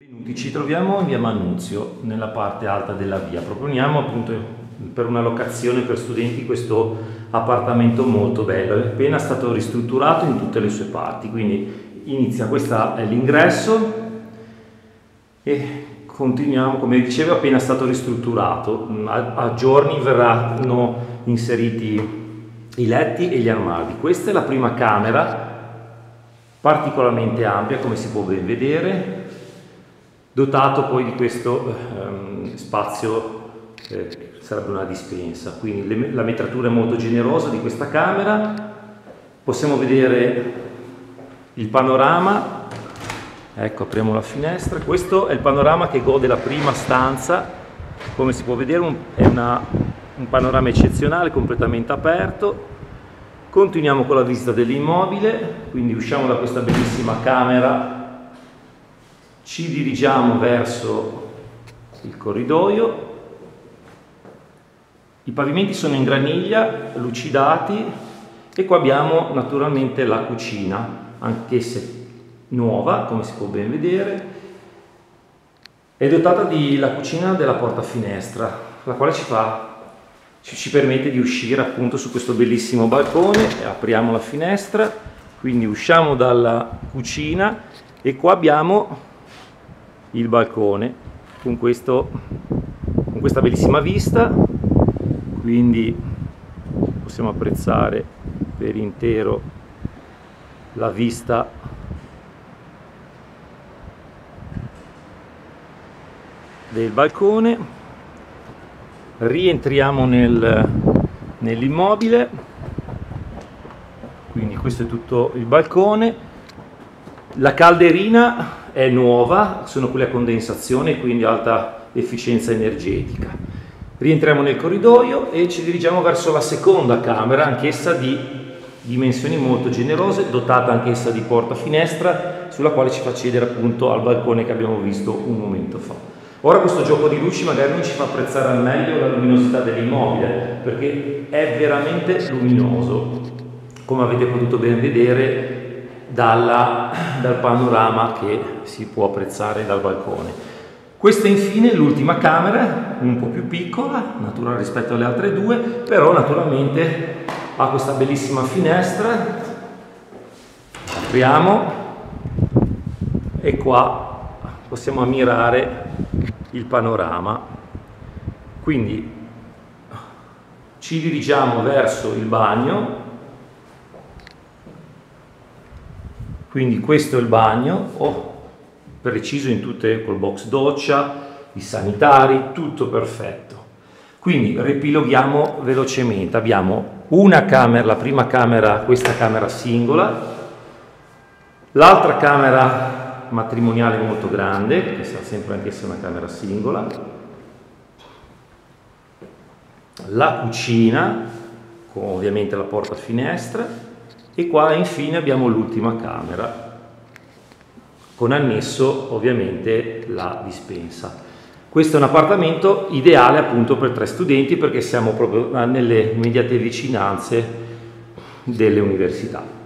Benvenuti, ci troviamo in via Manuzio, nella parte alta della via. Proponiamo appunto per una locazione per studenti questo appartamento molto bello, è appena stato ristrutturato in tutte le sue parti, quindi inizia, questo è l'ingresso e continuiamo, come dicevo, appena stato ristrutturato, a, a giorni verranno inseriti i letti e gli armadi. Questa è la prima camera, particolarmente ampia come si può ben vedere, dotato poi di questo ehm, spazio eh, sarebbe una dispensa, quindi le, la metratura è molto generosa di questa camera, possiamo vedere il panorama, ecco apriamo la finestra, questo è il panorama che gode la prima stanza, come si può vedere un, è una, un panorama eccezionale, completamente aperto, continuiamo con la visita dell'immobile, quindi usciamo da questa bellissima camera ci dirigiamo verso il corridoio, i pavimenti sono in graniglia, lucidati e qua abbiamo naturalmente la cucina, anch'essa nuova, come si può ben vedere, è dotata della cucina della porta finestra, la quale ci, fa, ci, permette di uscire appunto su questo bellissimo balcone, apriamo la finestra, quindi usciamo dalla cucina e qua abbiamo il balcone con, questo, con questa bellissima vista. Quindi possiamo apprezzare per intero la vista. Del balcone. Rientriamo nel, nell'immobile. Quindi questo è tutto il balcone. La calderina è nuova, sono quelle a condensazione, quindi alta efficienza energetica. Rientriamo nel corridoio e ci dirigiamo verso la seconda camera, anch'essa di dimensioni molto generose, dotata anch'essa di porta finestra, sulla quale ci fa accedere appunto al balcone che abbiamo visto un momento fa. Ora questo gioco di luci magari non ci fa apprezzare al meglio la luminosità dell'immobile, perché è veramente luminoso, come avete potuto ben vedere dalla, dal panorama che si può apprezzare dal balcone. Questa infine è l'ultima camera, un po' più piccola, naturale rispetto alle altre due, però naturalmente ha questa bellissima finestra. Apriamo e qua possiamo ammirare il panorama. Quindi ci dirigiamo verso il bagno Quindi questo è il bagno, oh, preciso in tutte col box doccia, i sanitari, tutto perfetto. Quindi ripiloghiamo velocemente. Abbiamo una camera, la prima camera, questa camera singola, l'altra camera matrimoniale molto grande, che sarà sempre anch'essa una camera singola, la cucina, con ovviamente la porta finestra, e qua infine abbiamo l'ultima camera con annesso ovviamente la dispensa. Questo è un appartamento ideale appunto per tre studenti perché siamo proprio nelle immediate vicinanze delle università.